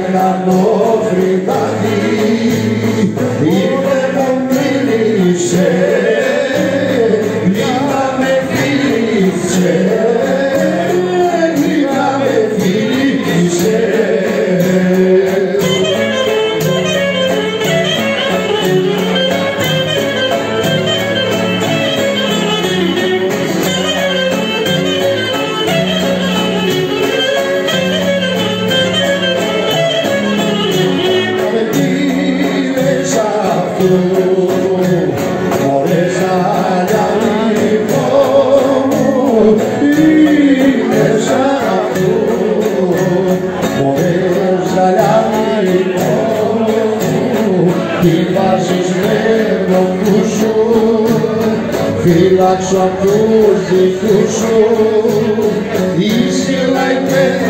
bailando frente a ti. Φύλαξα τους δικούς σου, είσαι λαϊπέρα